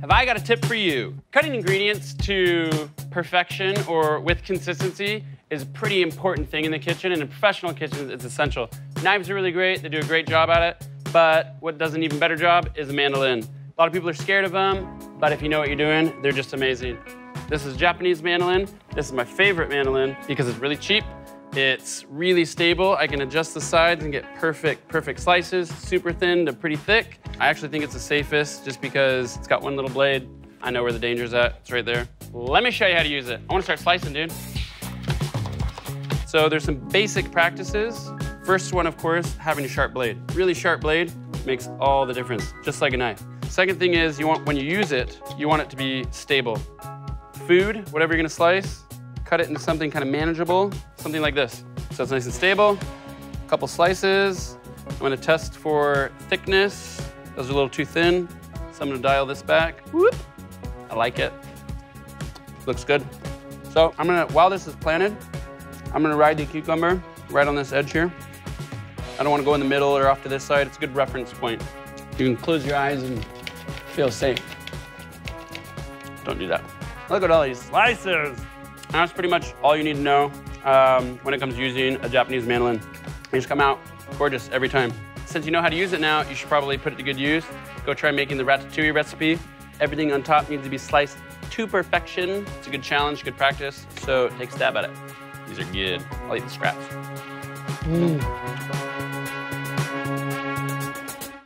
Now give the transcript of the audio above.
have I got a tip for you. Cutting ingredients to perfection or with consistency is a pretty important thing in the kitchen, and in professional kitchens, it's essential. Knives are really great, they do a great job at it, but what does an even better job is a mandoline. A lot of people are scared of them, but if you know what you're doing, they're just amazing. This is Japanese mandoline. This is my favorite mandoline because it's really cheap. It's really stable. I can adjust the sides and get perfect, perfect slices, super thin to pretty thick. I actually think it's the safest just because it's got one little blade. I know where the danger's at. It's right there. Let me show you how to use it. I want to start slicing, dude. So there's some basic practices. First one, of course, having a sharp blade. Really sharp blade makes all the difference, just like a knife. Second thing is you want when you use it, you want it to be stable. Food, whatever you're gonna slice, cut it into something kind of manageable, something like this. So it's nice and stable. A couple slices. I'm gonna test for thickness. Those are a little too thin, so I'm gonna dial this back. Whoop. I like it. Looks good. So I'm gonna, while this is planted, I'm gonna ride the cucumber right on this edge here. I don't wanna go in the middle or off to this side. It's a good reference point. You can close your eyes and feel safe. Don't do that. Look at all these slices. And that's pretty much all you need to know um, when it comes to using a Japanese mandoline. They just come out gorgeous every time. Since you know how to use it now, you should probably put it to good use. Go try making the ratatouille recipe. Everything on top needs to be sliced to perfection. It's a good challenge, good practice. So take a stab at it. These are good. I'll eat the scraps. Mm.